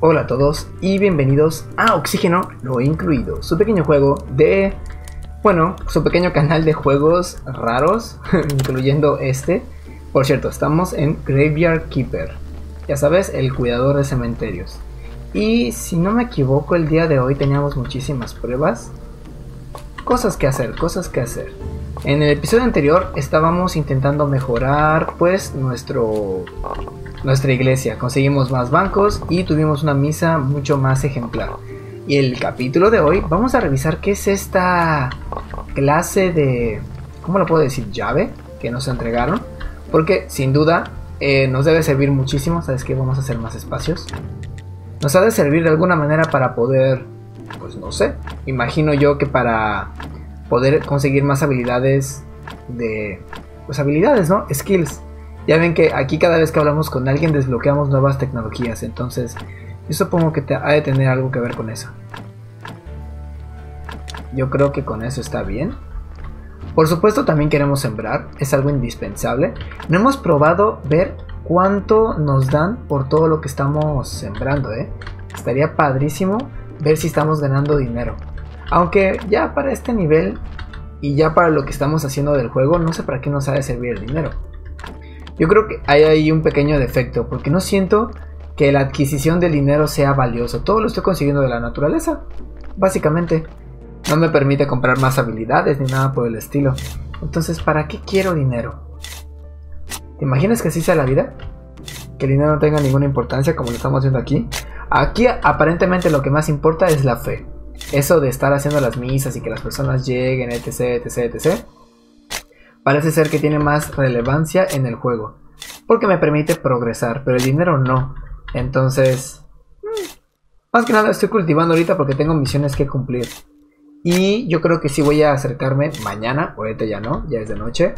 Hola a todos y bienvenidos a Oxígeno Lo Incluido, su pequeño juego de, bueno, su pequeño canal de juegos raros, incluyendo este. Por cierto, estamos en Graveyard Keeper, ya sabes, el cuidador de cementerios. Y si no me equivoco, el día de hoy teníamos muchísimas pruebas. Cosas que hacer, cosas que hacer. En el episodio anterior estábamos intentando mejorar pues nuestro nuestra iglesia. Conseguimos más bancos y tuvimos una misa mucho más ejemplar. Y el capítulo de hoy vamos a revisar qué es esta clase de... ¿Cómo lo puedo decir? Llave que nos entregaron. Porque sin duda eh, nos debe servir muchísimo. ¿Sabes qué? Vamos a hacer más espacios. Nos ha de servir de alguna manera para poder... Pues no sé. Imagino yo que para poder conseguir más habilidades de... Pues habilidades, ¿no? Skills ya ven que aquí cada vez que hablamos con alguien desbloqueamos nuevas tecnologías, entonces yo supongo que te ha de tener algo que ver con eso. Yo creo que con eso está bien. Por supuesto también queremos sembrar, es algo indispensable. No hemos probado ver cuánto nos dan por todo lo que estamos sembrando, ¿eh? Estaría padrísimo ver si estamos ganando dinero. Aunque ya para este nivel y ya para lo que estamos haciendo del juego, no sé para qué nos ha de servir el dinero. Yo creo que hay ahí un pequeño defecto, porque no siento que la adquisición del dinero sea valioso. Todo lo estoy consiguiendo de la naturaleza, básicamente. No me permite comprar más habilidades ni nada por el estilo. Entonces, ¿para qué quiero dinero? ¿Te imaginas que así sea la vida? Que el dinero no tenga ninguna importancia como lo estamos haciendo aquí. Aquí aparentemente lo que más importa es la fe. Eso de estar haciendo las misas y que las personas lleguen, etc, etc, etc parece ser que tiene más relevancia en el juego, porque me permite progresar, pero el dinero no. Entonces, mm, más que nada estoy cultivando ahorita porque tengo misiones que cumplir. Y yo creo que sí voy a acercarme mañana, ahorita ya no, ya es de noche.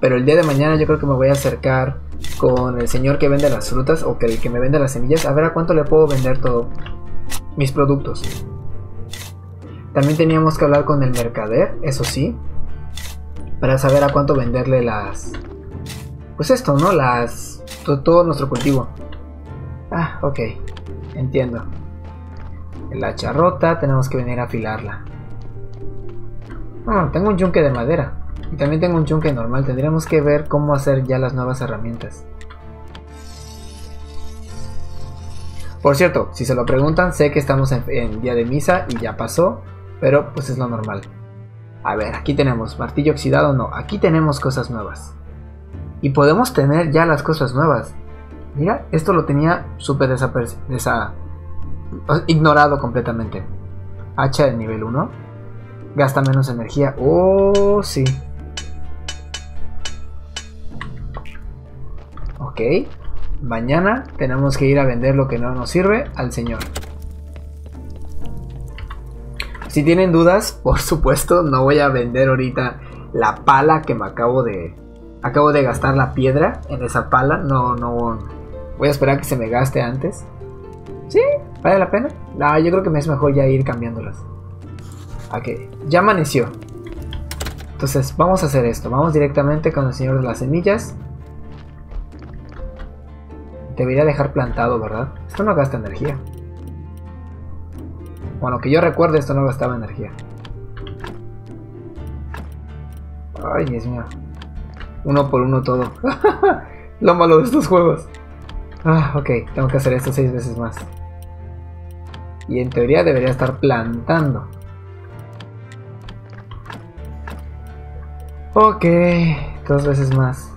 Pero el día de mañana yo creo que me voy a acercar con el señor que vende las frutas o que el que me vende las semillas a ver a cuánto le puedo vender todo mis productos. También teníamos que hablar con el mercader, eso sí, para saber a cuánto venderle las... Pues esto, ¿no? Las... Todo, nuestro cultivo. Ah, ok. Entiendo. La hacha rota, tenemos que venir a afilarla. Ah, tengo un yunque de madera. Y también tengo un yunque normal. Tendríamos que ver cómo hacer ya las nuevas herramientas. Por cierto, si se lo preguntan, sé que estamos en día de misa y ya pasó, pero pues es lo normal. A ver, aquí tenemos martillo oxidado, no, aquí tenemos cosas nuevas. Y podemos tener ya las cosas nuevas. Mira, esto lo tenía súper desapercibido, ignorado completamente. Hacha de nivel 1. Gasta menos energía. Oh, sí. Ok. Mañana tenemos que ir a vender lo que no nos sirve al señor. Si tienen dudas, por supuesto, no voy a vender ahorita la pala que me acabo de... Acabo de gastar la piedra en esa pala. No, no... Voy a esperar que se me gaste antes. ¿Sí? ¿Vale la pena? No, yo creo que me es mejor ya ir cambiándolas. Ok, ya amaneció. Entonces, vamos a hacer esto. Vamos directamente con el señor de las semillas. Debería dejar plantado, ¿verdad? Esto no gasta energía. Bueno, que yo recuerde, esto no gastaba energía. Ay, Dios mío. Uno por uno todo. Lo malo de estos juegos. Ah, ok, tengo que hacer esto seis veces más. Y en teoría debería estar plantando. Ok, dos veces más.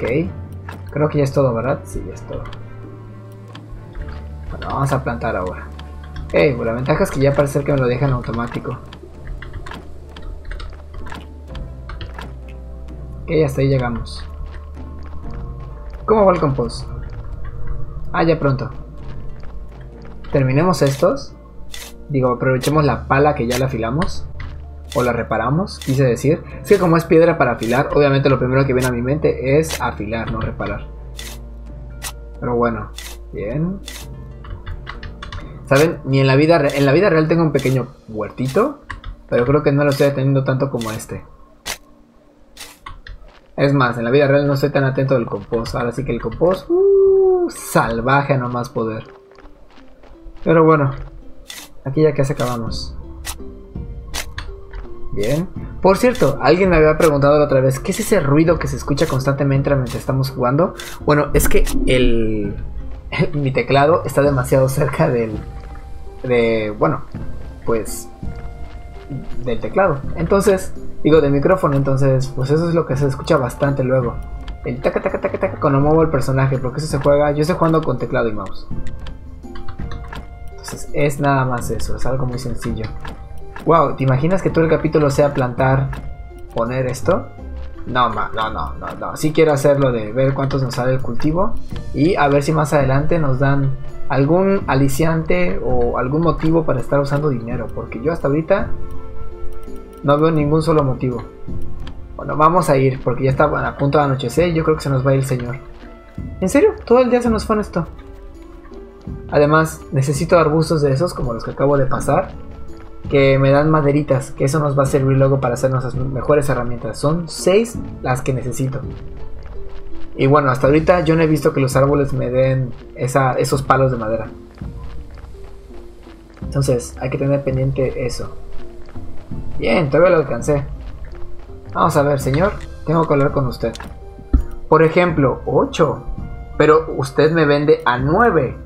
Ok. Creo que ya es todo, ¿verdad? Sí, ya es todo. Bueno, vamos a plantar ahora. Hey, la ventaja es que ya parece que me lo dejan automático. Ok, hasta ahí llegamos. ¿Cómo va el compost? Ah, ya pronto. Terminemos estos. Digo, aprovechemos la pala que ya la afilamos o la reparamos, quise decir. Es que como es piedra para afilar, obviamente lo primero que viene a mi mente es afilar, no reparar. Pero bueno, bien. ¿Saben? Ni en la vida, en la vida real tengo un pequeño huertito, pero creo que no lo estoy teniendo tanto como este. Es más, en la vida real no estoy tan atento del compost. Ahora sí que el compost, uh, salvaje a no más poder. Pero bueno, aquí ya casi acabamos. Bien. Por cierto, alguien me había preguntado la otra vez, ¿qué es ese ruido que se escucha constantemente mientras estamos jugando? Bueno, es que el, mi teclado está demasiado cerca del, de, bueno, pues, del teclado. Entonces, digo, del micrófono, entonces, pues eso es lo que se escucha bastante luego. El taca taca taca taca cuando muevo el personaje, porque eso se juega, yo estoy jugando con teclado y mouse. Entonces, es nada más eso, es algo muy sencillo. Wow, ¿te imaginas que todo el capítulo sea plantar, poner esto? No, no, no, no, no. Sí quiero hacerlo de ver cuántos nos sale el cultivo y a ver si más adelante nos dan algún aliciante o algún motivo para estar usando dinero. Porque yo hasta ahorita no veo ningún solo motivo. Bueno, vamos a ir porque ya está a punto de anochecer y yo creo que se nos va a ir el señor. ¿En serio? Todo el día se nos fue esto. Además, necesito arbustos de esos como los que acabo de pasar que me dan maderitas, que eso nos va a servir luego para hacer nuestras mejores herramientas. Son 6 las que necesito. Y bueno, hasta ahorita yo no he visto que los árboles me den esos palos de madera. Entonces, hay que tener pendiente eso. Bien, todavía lo alcancé. Vamos a ver, señor. Tengo que hablar con usted. Por ejemplo, 8. Pero usted me vende a 9.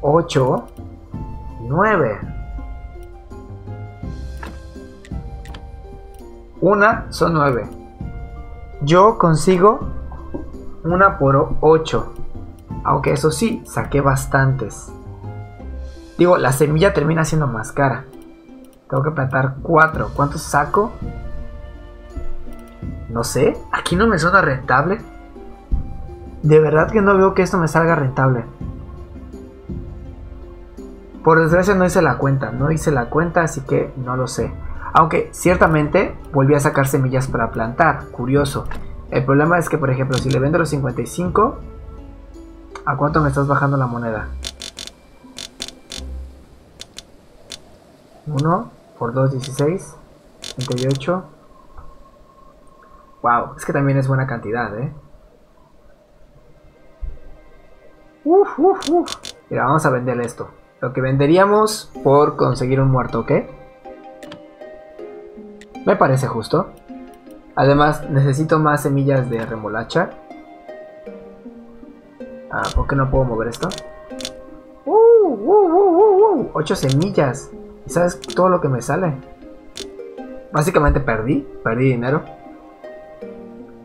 8. 9. Una son 9. Yo consigo una por 8. Aunque eso sí, saqué bastantes. Digo, la semilla termina siendo más cara. Tengo que plantar 4. ¿Cuántos saco? No sé. Aquí no me suena rentable. De verdad que no veo que esto me salga rentable. Por desgracia no hice la cuenta. No hice la cuenta, así que no lo sé. Aunque ciertamente volví a sacar semillas para plantar, curioso. El problema es que, por ejemplo, si le vendo los 55, ¿a cuánto me estás bajando la moneda? 1 por 2, 16, 38. Wow, es que también es buena cantidad, ¿eh? Uf, uf, uf. Mira, vamos a vender esto. Lo que venderíamos por conseguir un muerto, ¿ok? Me parece justo. Además, necesito más semillas de remolacha. Ah, ¿por qué no puedo mover esto? ¡Uh! uh, uh, 8 semillas. ¿Y sabes todo lo que me sale? Básicamente perdí. Perdí dinero.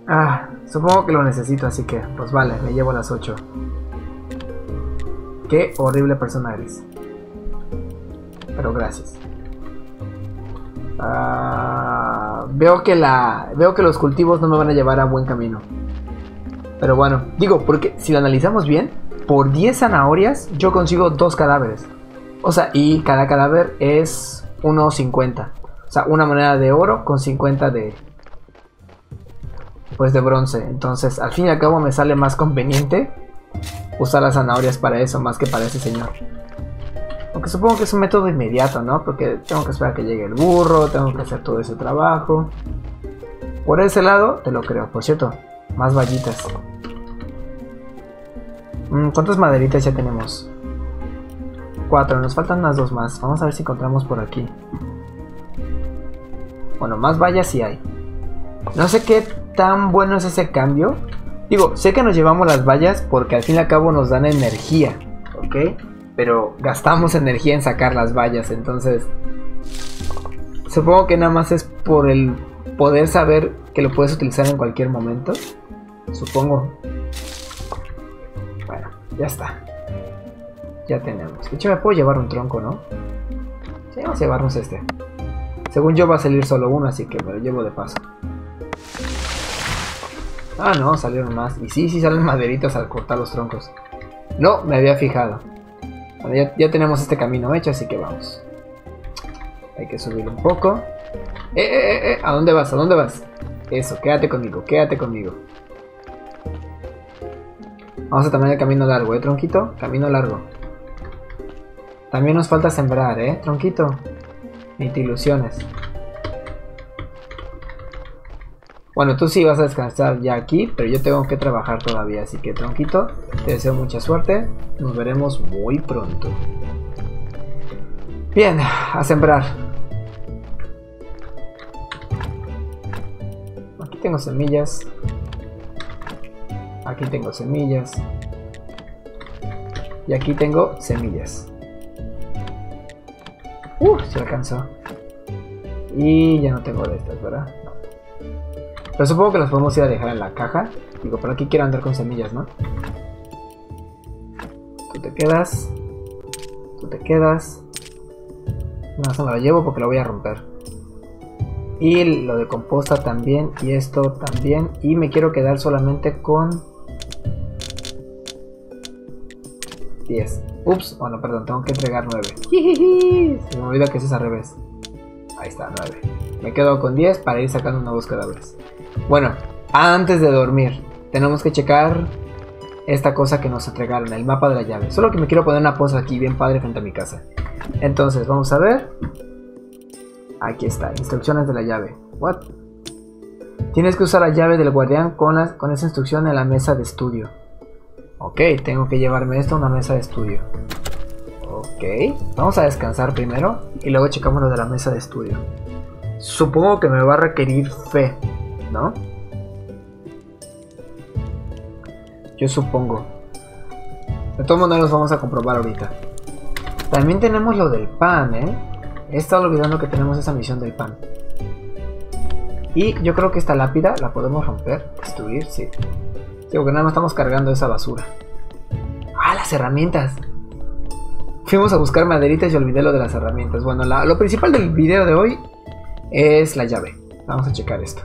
Ah, supongo que lo necesito, así que, pues vale, me llevo las 8. Qué horrible persona eres. Pero gracias. Ah, veo que la veo que los cultivos no me van a llevar a buen camino. Pero bueno, digo, porque si lo analizamos bien, por 10 zanahorias yo consigo dos cadáveres. O sea, y cada cadáver es 1.50. O sea, una moneda de oro con 50 de pues de bronce. Entonces, al fin y al cabo me sale más conveniente usar las zanahorias para eso más que para ese señor. Aunque supongo que es un método inmediato, ¿no? Porque tengo que esperar que llegue el burro, tengo que hacer todo ese trabajo. Por ese lado, te lo creo. Por cierto, más vallitas. Mm, ¿Cuántas maderitas ya tenemos? Cuatro, nos faltan unas dos más. Vamos a ver si encontramos por aquí. Bueno, más vallas sí hay. No sé qué tan bueno es ese cambio. Digo, sé que nos llevamos las vallas porque al fin y al cabo nos dan energía. ¿Ok? Pero gastamos energía en sacar las vallas, entonces supongo que nada más es por el poder saber que lo puedes utilizar en cualquier momento. Supongo. Bueno, ya está. Ya tenemos. De hecho, me puedo llevar un tronco, ¿no? Sí, vamos a llevarnos este. Según yo va a salir solo uno, así que me lo llevo de paso. Ah, no, salieron más. Y sí, sí salen maderitas al cortar los troncos. No, me había fijado. Bueno, ya, tenemos este camino hecho, así que vamos. Hay que subir un poco. ¡Eh, eh, eh, eh! ¿A dónde vas? ¿A dónde vas? Eso, quédate conmigo, quédate conmigo. Vamos a tomar el camino largo, ¿eh, tronquito? Camino largo. También nos falta sembrar, ¿eh, tronquito? Ni te ilusiones. Bueno, tú sí vas a descansar ya aquí, pero yo tengo que trabajar todavía, así que tronquito, te deseo mucha suerte. Nos veremos muy pronto. Bien, a sembrar. Aquí tengo semillas. Aquí tengo semillas. Y aquí tengo semillas. Uh, se alcanzó. Y ya no tengo de estas, ¿verdad? Pero supongo que las podemos ir a dejar en la caja. Digo, ¿para qué quiero andar con semillas, no? Tú te quedas. Tú te quedas. No, se me lo llevo porque lo voy a romper. Y lo de composta también. Y esto también. Y me quiero quedar solamente con 10. Ups, bueno, perdón, tengo que entregar 9. Se me olvida que eso es al revés. Ahí está, 9. Me quedo con 10 para ir sacando nuevos cadáveres. Bueno, antes de dormir, tenemos que checar esta cosa que nos entregaron, el mapa de la llave. Solo que me quiero poner una posa aquí bien padre frente a mi casa. Entonces, vamos a ver. Aquí está, instrucciones de la llave. What? Tienes que usar la llave del guardián con, con esa instrucción en la mesa de estudio. Ok, tengo que llevarme esto a una mesa de estudio. Ok, vamos a descansar primero y luego checamos lo de la mesa de estudio. Supongo que me va a requerir fe, ¿no? Yo supongo. De todos modos los vamos a comprobar ahorita. También tenemos lo del pan, ¿eh? He estado olvidando que tenemos esa misión del pan. Y yo creo que esta lápida la podemos romper, destruir, sí. Digo que nada más estamos cargando esa basura. ¡Ah, las herramientas! Fuimos a buscar maderitas y olvidé lo de las herramientas. Bueno, lo principal del video de hoy es la llave. Vamos a checar esto.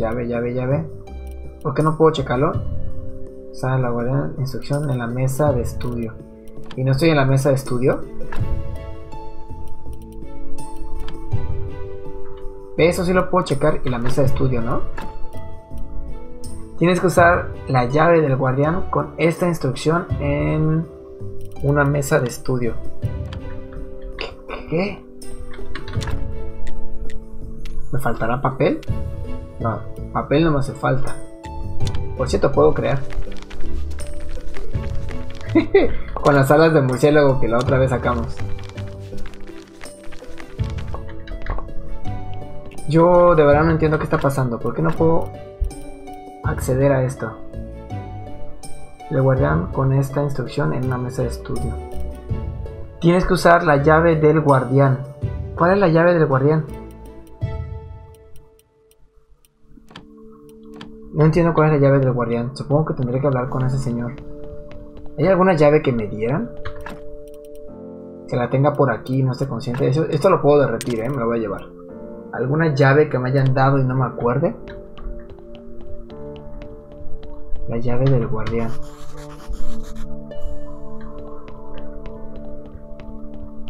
Llave, llave, llave. ¿Por qué no puedo checarlo? Sale la guardia instrucción en la mesa de estudio. ¿Y no estoy en la mesa de estudio? Eso sí lo puedo checar y la mesa de estudio, ¿no? Tienes que usar la llave del guardián con esta instrucción en una mesa de estudio. ¿Qué? ¿Me faltará papel? No, papel no me hace falta. Por cierto, puedo crear. con las alas de murciélago que la otra vez sacamos. Yo de verdad no entiendo qué está pasando. ¿Por qué no puedo acceder a esto. Le guardián con esta instrucción en una mesa de estudio. Tienes que usar la llave del guardián. ¿Cuál es la llave del guardián? No entiendo cuál es la llave del guardián. Supongo que tendré que hablar con ese señor. ¿Hay alguna llave que me dieran? Que la tenga por aquí, no esté consciente. Eso, esto lo puedo derretir, ¿eh? me lo voy a llevar. ¿Alguna llave que me hayan dado y no me acuerde? La llave del guardián.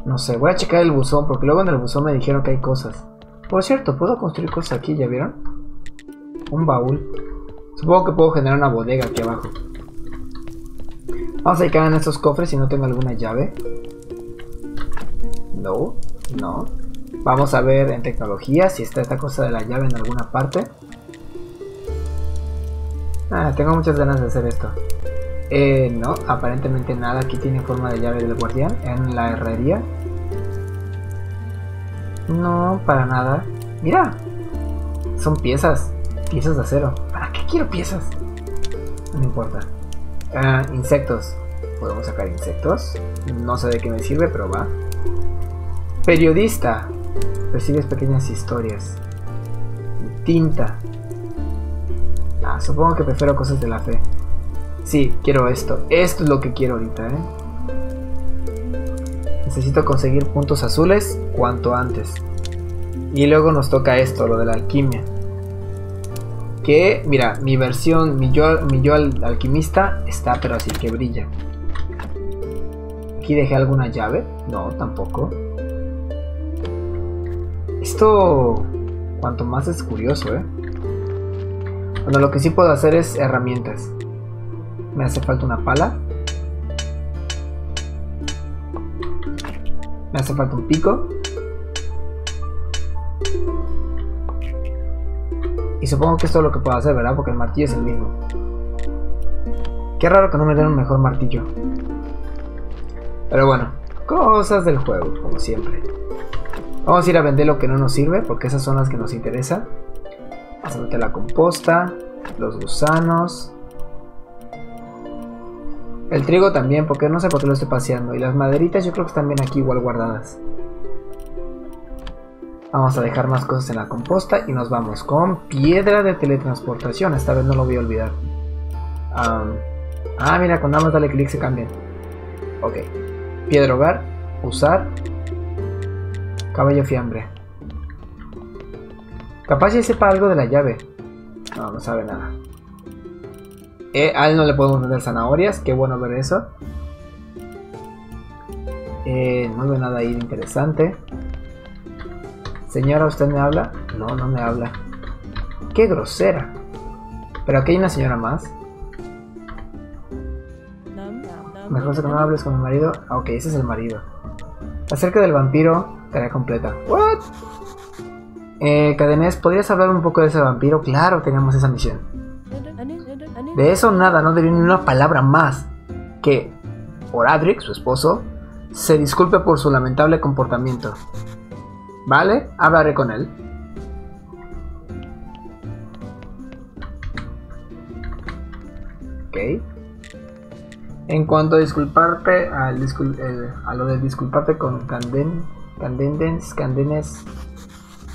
No sé, voy a checar el buzón porque luego en el buzón me dijeron que hay cosas. Por cierto, ¿puedo construir cosas aquí? ¿Ya vieron? Un baúl. Supongo que puedo generar una bodega aquí abajo. Vamos a ir en estos cofres si no tengo alguna llave. No, no. Vamos a ver en tecnología si está esta cosa de la llave en alguna parte. Ah, tengo muchas ganas de hacer esto. Eh, no, aparentemente nada aquí tiene forma de llave del guardián en la herrería. No, para nada. Mira, son piezas, piezas de acero. ¿Para qué quiero piezas? No importa. Ah, insectos. Podemos sacar insectos. No sé de qué me sirve, pero va. Periodista. Recibes pequeñas historias. Tinta. Ah, supongo que prefiero cosas de la fe. Sí, quiero esto. Esto es lo que quiero ahorita, ¿eh? Necesito conseguir puntos azules cuanto antes. Y luego nos toca esto, lo de la alquimia. Que, mira, mi versión, mi yo, mi yo alquimista está, pero así que brilla. Aquí dejé alguna llave. No, tampoco. Esto, cuanto más es curioso, ¿eh? Bueno, lo que sí puedo hacer es herramientas. Me hace falta una pala. Me hace falta un pico. Y supongo que esto es lo que puedo hacer, ¿verdad? Porque el martillo es el mismo. Qué raro que no me den un mejor martillo. Pero bueno, cosas del juego, como siempre. Vamos a ir a vender lo que no nos sirve, porque esas son las que nos interesan. Vamos la composta, los gusanos. El trigo también, porque no sé por qué lo estoy paseando. Y las maderitas yo creo que están bien aquí igual guardadas. Vamos a dejar más cosas en la composta y nos vamos con piedra de teletransportación. Esta vez no lo voy a olvidar. ah, mira, con nada más dale clic se cambian. Ok. Piedra hogar, usar. Caballo fiambre. Capaz ya sepa algo de la llave. No, no sabe nada. Eh, a él no le podemos vender zanahorias. Qué bueno ver eso. Eh, no veo nada ahí de interesante. Señora, ¿usted me habla? No, no me habla. ¡Qué grosera! Pero aquí hay una señora más. Mejor que no hables con mi marido. Ah, ok, ese es el marido. Acerca del vampiro, tarea completa. ¿What? Eh, Cadenés, ¿podrías hablar un poco de ese vampiro? Claro, teníamos esa misión. De eso nada, no debí ni una palabra más. Que Oradric, su esposo, se disculpe por su lamentable comportamiento. ¿Vale? Hablaré con él. Ok. En cuanto a disculparte, al eh, a lo de disculparte con Canden, Candendens, Candenes.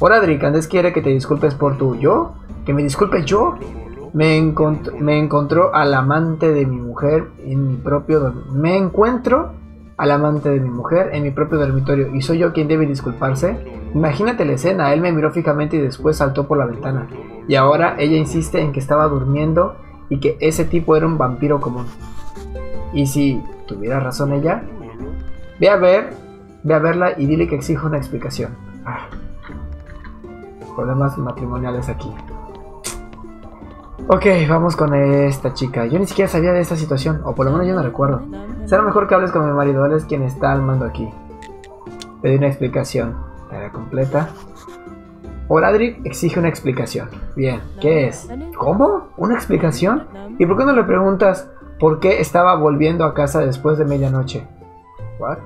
Ahora Adri, Candes quiere que te disculpes por tu yo. Que me disculpe yo. Me, me encontró al amante de mi mujer en mi propio. Me encuentro al amante de mi mujer en mi propio dormitorio y soy yo quien debe disculparse? Imagínate la escena, él me miró fijamente y después saltó por la ventana. Y ahora ella insiste en que estaba durmiendo y que ese tipo era un vampiro común. Y si tuviera razón ella, ve a ver, ve a verla y dile que exijo una explicación. Ah. Problemas matrimoniales aquí. Ok, vamos con esta chica. Yo ni siquiera sabía de esta situación, o por lo menos yo no recuerdo. Será mejor que hables con mi marido, él es quien está al mando aquí. Pedí una explicación. Tarea completa. Oradric exige una explicación. Bien, ¿qué es? ¿Cómo? ¿Una explicación? ¿Y por qué no le preguntas por qué estaba volviendo a casa después de medianoche? ¿What?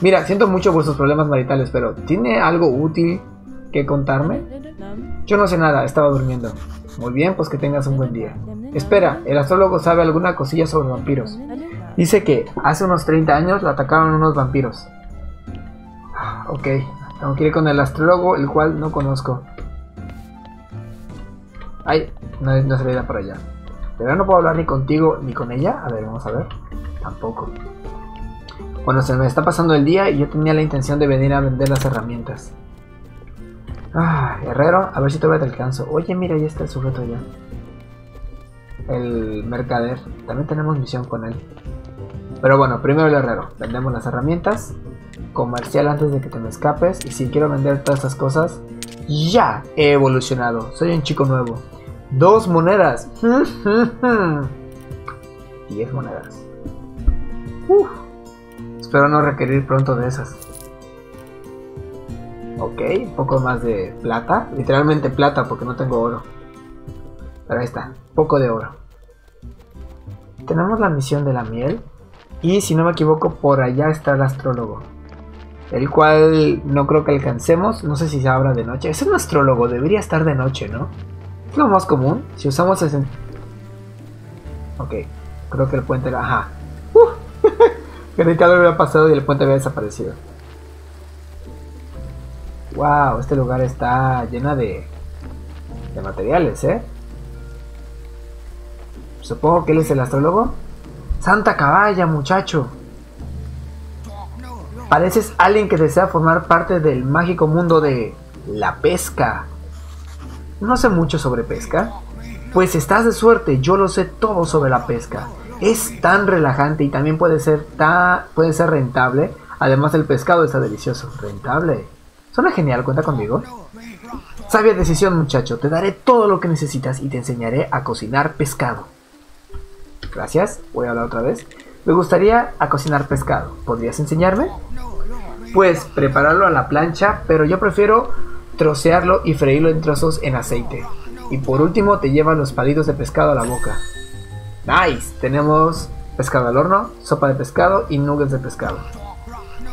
Mira, siento mucho vuestros problemas maritales, pero ¿tiene algo útil que contarme? Yo no sé nada, estaba durmiendo. Muy bien, pues que tengas un buen día. Espera, el astrólogo sabe alguna cosilla sobre vampiros. Dice que hace unos 30 años lo atacaron unos vampiros. Ah, ok, tengo que ir con el astrólogo, el cual no conozco. Ay, no, no se por allá. ¿De verdad no puedo hablar ni contigo ni con ella? A ver, vamos a ver. Tampoco. Bueno, se me está pasando el día y yo tenía la intención de venir a vender las herramientas. Ah, herrero, a ver si todavía te alcanzo. Oye, mira, ahí está el sujeto ya. El mercader. También tenemos misión con él. Pero bueno, primero el herrero. Vendemos las herramientas. Comercial antes de que te me escapes. Y si quiero vender todas estas cosas, ya he evolucionado. Soy un chico nuevo. Dos monedas. Diez monedas. Espero no requerir pronto de esas. Ok, un poco más de plata. Literalmente plata porque no tengo oro. Pero ahí está, poco de oro. Tenemos la misión de la miel. Y si no me equivoco, por allá está el astrólogo. El cual no creo que alcancemos. No sé si se abra de noche. Es un astrólogo, debería estar de noche, ¿no? Es lo más común. Si usamos ese... Ok, creo que el puente era... Ajá. Uh, que que algo había pasado y el puente había desaparecido. Wow, este lugar está lleno de, de materiales, ¿eh? Supongo que él es el astrólogo. Santa caballa, muchacho. Pareces alguien que desea formar parte del mágico mundo de la pesca. No sé mucho sobre pesca. Pues estás de suerte, yo lo sé todo sobre la pesca. Es tan relajante y también puede ser, puede ser rentable. Además el pescado está delicioso. Rentable. Suena genial, cuenta conmigo. Sabia decisión, muchacho. Te daré todo lo que necesitas y te enseñaré a cocinar pescado. Gracias. Voy a hablar otra vez. Me gustaría a cocinar pescado. ¿Podrías enseñarme? Pues prepararlo a la plancha, pero yo prefiero trocearlo y freírlo en trozos en aceite. Y por último te llevan los palitos de pescado a la boca. Nice, tenemos pescado al horno, sopa de pescado y nuggets de pescado.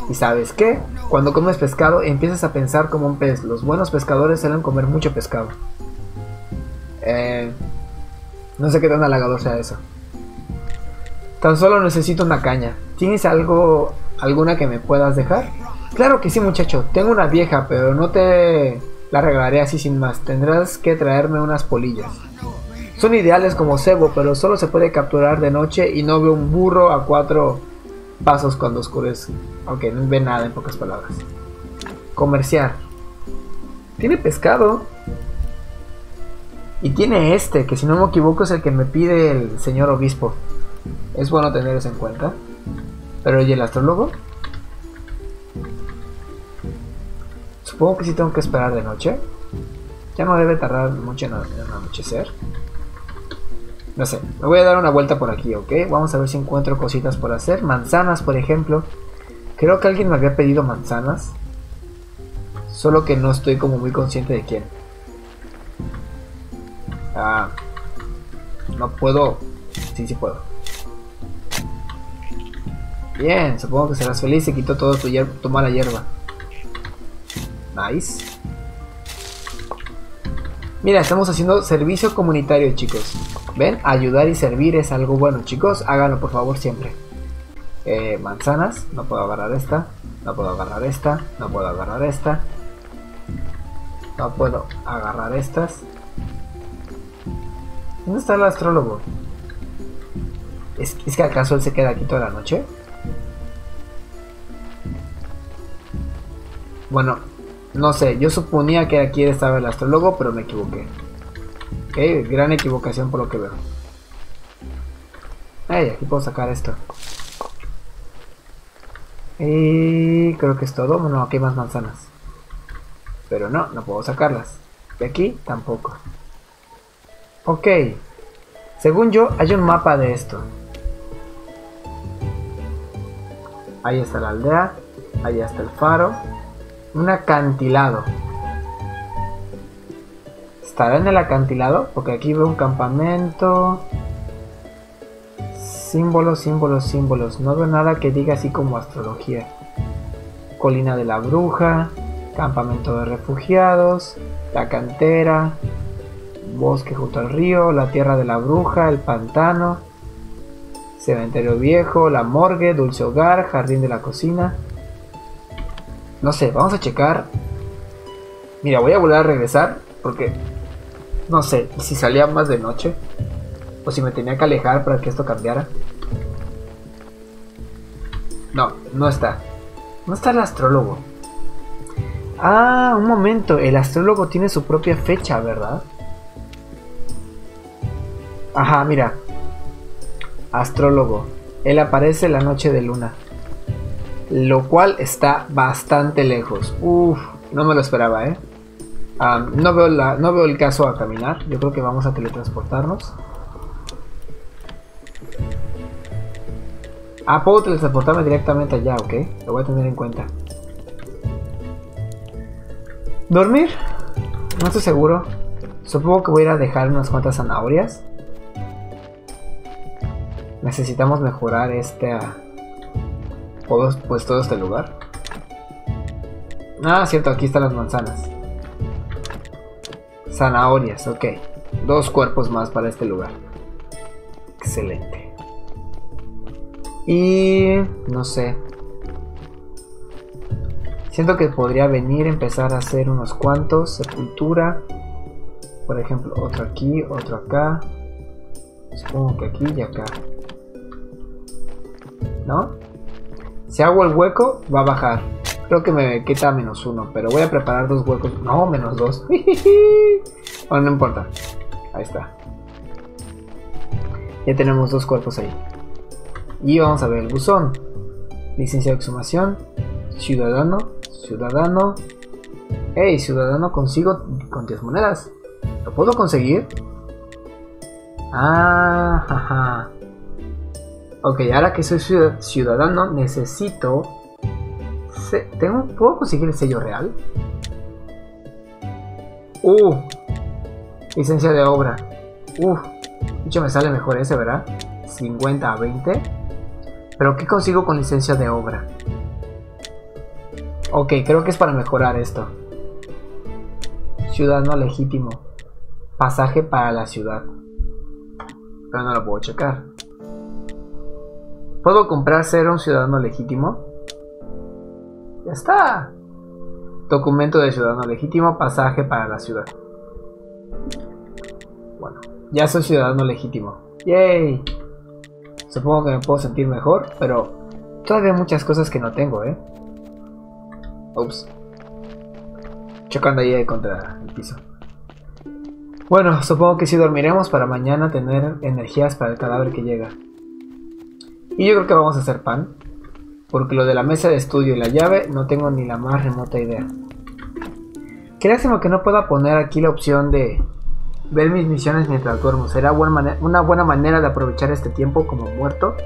¿Y sabes qué? Cuando comes pescado empiezas a pensar como un pez. Los buenos pescadores suelen comer mucho pescado. Eh, no sé qué tan halagador sea eso. Tan solo necesito una caña. ¿Tienes algo, alguna que me puedas dejar? Claro que sí, muchacho. Tengo una vieja, pero no te la regalaré así sin más. Tendrás que traerme unas polillas. Son ideales como cebo, pero solo se puede capturar de noche y no veo un burro a cuatro pasos cuando oscurece. Aunque no ve nada en pocas palabras. Comerciar. Tiene pescado. Y tiene este, que si no me equivoco es el que me pide el señor obispo. Es bueno tener eso en cuenta. Pero ¿y el astrólogo? Supongo que sí tengo que esperar de noche. Ya no debe tardar mucho en, anochecer. No sé, me voy a dar una vuelta por aquí, ¿ok? Vamos a ver si encuentro cositas por hacer. Manzanas, por ejemplo. Creo que alguien me había pedido manzanas. Solo que no estoy como muy consciente de quién. Ah. No puedo. Sí, sí puedo. Bien, supongo que serás feliz y quitó todo tu, tu mala hierba. Nice. Mira, estamos haciendo servicio comunitario, chicos. ¿Ven? Ayudar y servir es algo bueno, chicos. Háganlo, por favor, siempre. Eh, manzanas. No puedo agarrar esta. No puedo agarrar esta. No puedo agarrar esta. No puedo agarrar estas. ¿Dónde está el astrólogo? ¿Es, ¿Es, que acaso él se queda aquí toda la noche? Bueno, no sé, yo suponía que aquí estaba el astrólogo, pero me equivoqué. Ok, gran equivocación por lo que veo. Ay, aquí puedo sacar esto. Y creo que es todo. Bueno, aquí hay más manzanas. Pero no, no puedo sacarlas. De aquí tampoco. Ok. Según yo, hay un mapa de esto. Ahí está la aldea. Ahí está el faro. Un acantilado. ¿Estará en el acantilado? Porque aquí veo un campamento. Símbolos, símbolos, símbolos. No veo nada que diga así como astrología. Colina de la Bruja. Campamento de refugiados. La cantera. Bosque junto al río. La tierra de la bruja. El pantano. Cementerio viejo. La morgue. Dulce hogar. Jardín de la cocina. No sé, vamos a checar. Mira, voy a volver a regresar porque no sé si salía más de noche o si me tenía que alejar para que esto cambiara. No, no está. No está el astrólogo. Ah, un momento. El astrólogo tiene su propia fecha, ¿verdad? Ajá, mira. Astrólogo. Él aparece la noche de luna lo cual está bastante lejos. Uf, no me lo esperaba, ¿eh? no, veo no veo el caso a caminar. Yo creo que vamos a teletransportarnos. Ah, puedo teletransportarme directamente allá, ok. Lo voy a tener en cuenta. ¿Dormir? No estoy seguro. Supongo que voy a dejar unas cuantas zanahorias. Necesitamos mejorar este pues todo este lugar. Ah, cierto, aquí están las manzanas. Zanahorias, ok. Dos cuerpos más para este lugar. Excelente. Y... no sé. Siento que podría venir, empezar a hacer unos cuantos. Sepultura. Por ejemplo, otro aquí, otro acá. Supongo que aquí y acá. ¿No? Si hago el hueco, va a bajar. Creo que me quita menos uno, pero voy a preparar dos huecos. No, menos dos. bueno, no importa. Ahí está. Ya tenemos dos cuerpos ahí. Y vamos a ver el buzón. Licencia de exhumación. Ciudadano. Ciudadano. Hey, ciudadano consigo con 10 monedas. ¿Lo puedo conseguir? Ah, jaja. Ok, ahora que soy ciudadano necesito... ¿Tengo, ¿Puedo conseguir el sello real? Uh, licencia de obra. Uf, dicho me sale mejor ese, ¿verdad? 50 a 20. Pero ¿qué consigo con licencia de obra? Ok, creo que es para mejorar esto. Ciudadano legítimo. Pasaje para la ciudad. Pero no lo puedo checar. ¿Puedo comprar ser un ciudadano legítimo? Ya está. Documento de ciudadano legítimo, pasaje para la ciudad. Bueno, ya soy ciudadano legítimo. ¡Yay! Supongo que me puedo sentir mejor, pero todavía hay muchas cosas que no tengo, ¿eh? Ups. Chocando ahí contra el piso. Bueno, supongo que si dormiremos para mañana tener energías para el cadáver que llega. Y yo creo que vamos a hacer pan. Porque lo de la mesa de estudio y la llave no tengo ni la más remota idea. Qué que no pueda poner aquí la opción de ver mis misiones mientras duermo. Será una buena manera de aprovechar este tiempo como muerto.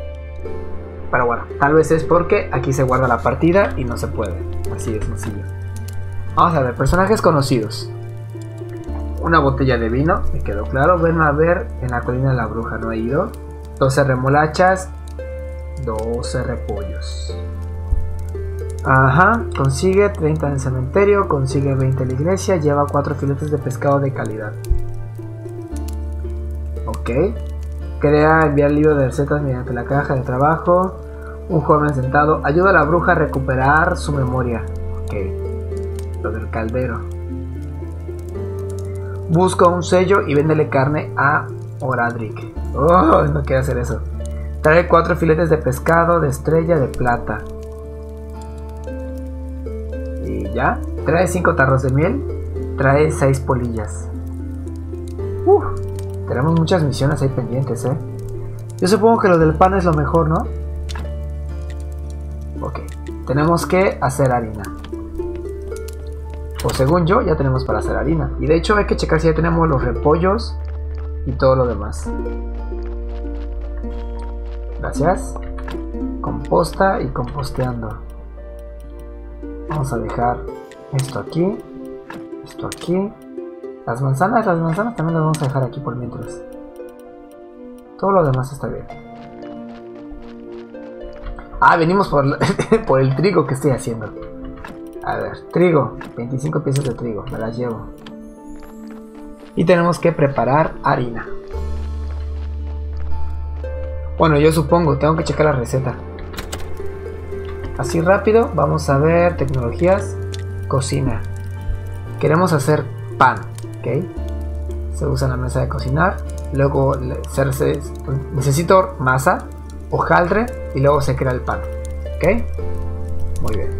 Pero bueno, tal vez es porque aquí se guarda la partida y no se puede. Así de sencillo. Vamos a ver, personajes conocidos. Una botella de vino, me quedó claro. Ven a ver en la colina de la bruja, no he ido. 12 remolachas, 12 repollos. Ajá, consigue 30 en el cementerio, consigue 20 en la iglesia, lleva 4 filetes de pescado de calidad. Ok. Crea enviar libro de recetas mediante la caja de trabajo. Un joven sentado ayuda a la bruja a recuperar su memoria. Ok. Lo del caldero. Busca un sello y véndele carne a Oradric. Oh, no quiero hacer eso. Trae cuatro filetes de pescado de estrella de plata. Y ya. Trae cinco tarros de miel. Trae seis polillas. Uf, tenemos muchas misiones ahí pendientes, ¿eh? Yo supongo que lo del pan es lo mejor, ¿no? Ok. Tenemos que hacer harina. O según yo, ya tenemos para hacer harina. Y de hecho hay que checar si ya tenemos los repollos y todo lo demás. Gracias. Composta y composteando. Vamos a dejar esto aquí. Esto aquí. Las manzanas, las manzanas también las vamos a dejar aquí por mientras. Todo lo demás está bien. Ah, venimos por, el trigo que estoy haciendo. A ver, trigo. 25 piezas de trigo. Me las llevo. Y tenemos que preparar harina. Bueno, yo supongo, tengo que checar la receta. Así rápido, vamos a ver tecnologías, cocina. Queremos hacer pan, ¿ok? Se usa en la mesa de cocinar. Luego necesito masa, hojaldre y luego se crea el pan, ¿ok? Muy bien.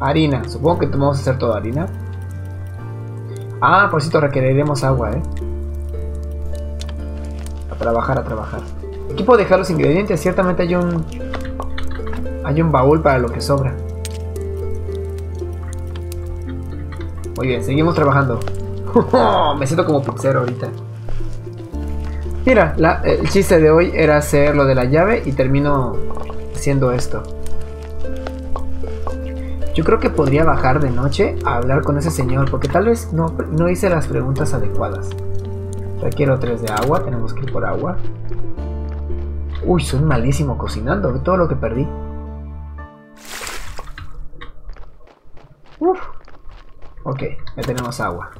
Harina, supongo que vamos a hacer toda harina. Ah, por cierto, requeriremos agua, ¿eh? trabajar, a trabajar. Aquí puedo dejar los ingredientes. Ciertamente hay un... Hay un baúl para lo que sobra. Muy bien, seguimos trabajando. Me siento como pixero ahorita. Mira, el chiste de hoy era hacer lo de la llave y termino haciendo esto. Yo creo que podría bajar de noche a hablar con ese señor porque tal vez no, no hice las preguntas adecuadas. Requiero 3 de agua, tenemos que ir por agua. Uy, soy malísimo cocinando, todo lo que perdí. Uf. Ok, ya tenemos agua.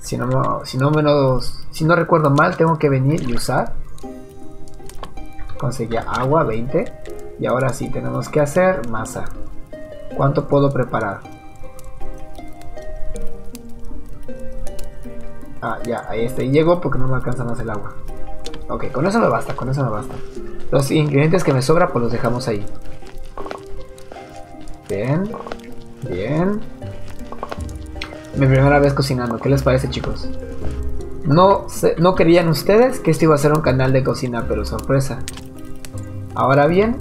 Si no, si no menos, si no recuerdo mal, tengo que venir y usar. Conseguí agua, 20. Y ahora sí, tenemos que hacer masa. ¿Cuánto puedo preparar? Ah, ya, ahí está. Y llego porque no me alcanza más el agua. Ok, con eso me basta, con eso me basta. Los ingredientes que me sobra, pues los dejamos ahí. Bien, bien. Mi primera vez cocinando, ¿qué les parece chicos? No, no querían ustedes que esto iba a ser un canal de cocina, pero sorpresa. Ahora bien...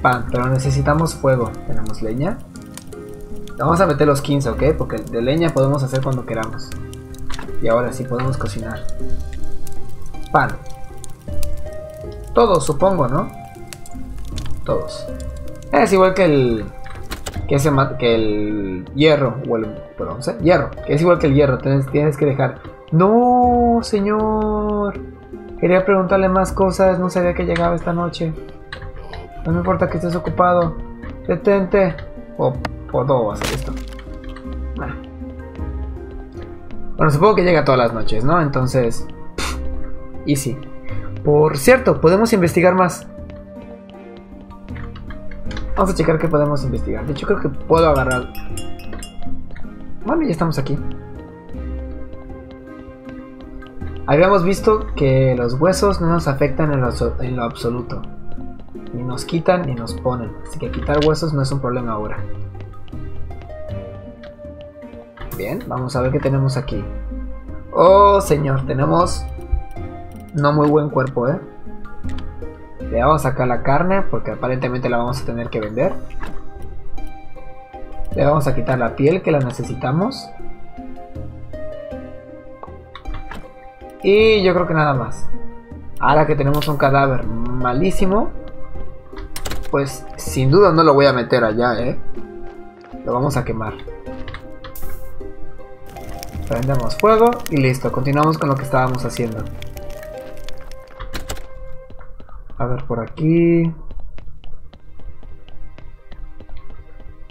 Pan, pero necesitamos fuego. Tenemos leña. Vamos a meter los 15, ¿ok? Porque de leña podemos hacer cuando queramos. Y ahora sí podemos cocinar. Pan. Todo, supongo, ¿no? Todos. Es igual que el. Que, ese, que el hierro. O el bronce. Hierro. Es igual que el hierro. Tienes, que dejar. No, señor. Quería preguntarle más cosas. No sabía que llegaba esta noche. No me importa que estés ocupado. Detente. O puedo hacer esto. Bueno, supongo que llega todas las noches, ¿no? Entonces. easy. Por cierto, podemos investigar más. Vamos a checar qué podemos investigar. De hecho, creo que puedo agarrar. Bueno, ya estamos aquí. Habíamos visto que los huesos no nos afectan en lo, absoluto. Ni nos quitan ni nos ponen. Así que quitar huesos no es un problema ahora. Bien, vamos a ver qué tenemos aquí. Oh, señor, tenemos no muy buen cuerpo, ¿eh? Le vamos a sacar la carne porque aparentemente la vamos a tener que vender. Le vamos a quitar la piel que la necesitamos. Y yo creo que nada más. Ahora que tenemos un cadáver malísimo, pues sin duda no lo voy a meter allá, ¿eh? Lo vamos a quemar. Prendemos fuego y listo. Continuamos con lo que estábamos haciendo. A ver, por aquí.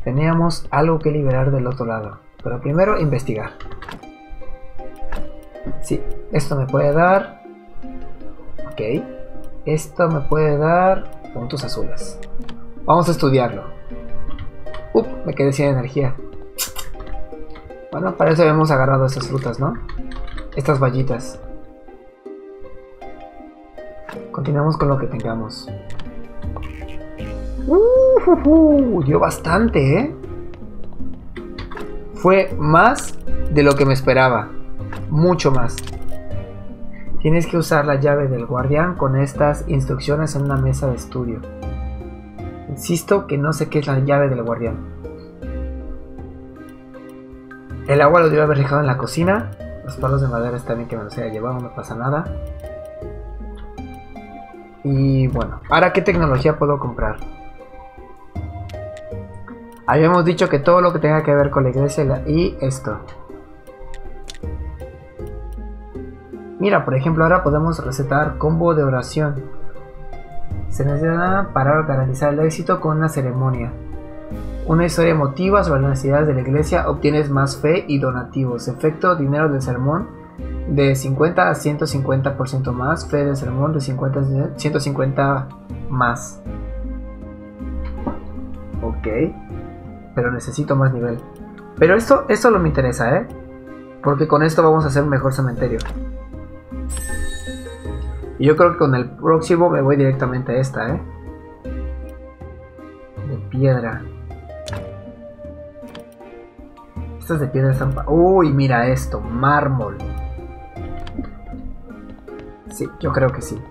Teníamos algo que liberar del otro lado. Pero primero investigar. Sí, esto me puede dar... Ok. Esto me puede dar puntos azules. Vamos a estudiarlo. Up, me quedé sin energía. Bueno, para eso hemos agarrado estas frutas, ¿no? Estas vallitas. Continuamos con lo que tengamos. Uh, dio bastante, ¿eh? Fue más de lo que me esperaba. Mucho más. Tienes que usar la llave del guardián con estas instrucciones en una mesa de estudio. Insisto que no sé qué es la llave del guardián. El agua lo debe haber dejado en la cocina. Los palos de madera está bien que me los haya llevado, no pasa nada. Y bueno, ahora qué tecnología puedo comprar. Habíamos dicho que todo lo que tenga que ver con la iglesia y esto. Mira, por ejemplo, ahora podemos recetar combo de oración. Se necesita para garantizar el éxito con una ceremonia. Una historia emotiva sobre las necesidades de la iglesia, obtienes más fe y donativos. Efecto dinero del sermón de 50 a 150% más, fe de sermón de 50 a 150 más. Ok, pero necesito más nivel. Pero esto, esto no me interesa, ¿eh? Porque con esto vamos a hacer un mejor cementerio. Y yo creo que con el próximo me voy directamente a esta, ¿eh? De piedra. Estas de piedra están... Uy, mira esto, mármol. Sí, yo creo que sí.